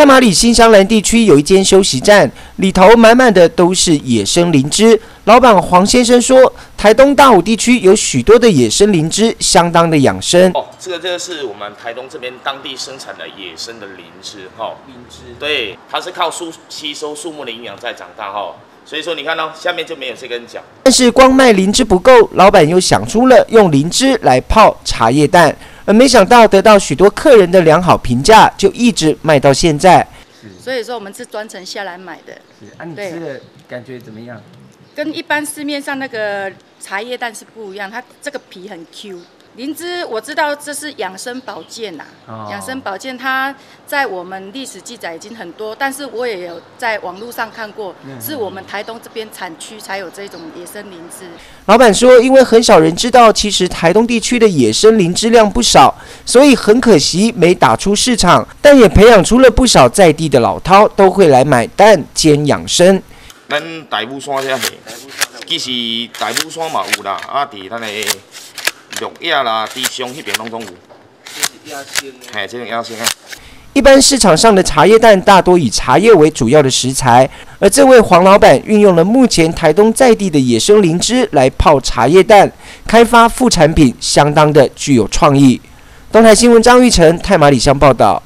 太马里新香兰地区有一间休息站，里头满满的都是野生灵芝。老板黄先生说，台东大武地区有许多的野生灵芝，相当的养生。哦，这个这个是我们台东这边当地生产的野生的灵芝，哈，灵芝对，它是靠树吸收树木的营养在长大，哈。所以说你看到下面就没有这根脚。但是光卖灵芝不够，老板又想出了用灵芝来泡茶叶蛋，而没想到得到许多客人的良好评价，就一直卖到现在。所以说我们是专程下来买的。是啊，你吃的感觉怎么样？跟一般市面上那个茶叶蛋是不一样，它这个皮很 Q。灵芝我知道这是养生保健呐，养生保健它在我们历史记载已经很多，但是我也有在网络上看过，是我们台东这边产区才有这种野生灵芝。老板说，因为很少人知道，其实台东地区的野生灵芝量不少，所以很可惜没打出市场，但也培养出了不少在地的老饕都会来买蛋兼养生。咱大武山遐嘿，其实大武山嘛有啦，啊，伫咱的。绿叶啦，低胸迄边拢总有。这种野生的。一般市场上的茶叶蛋大多以茶叶为主要的食材，而这位黄老板运用了目前台东在地的野生灵芝来泡茶叶蛋，开发副产品，相当的具有创意。东台新闻张玉成、泰马里乡报道。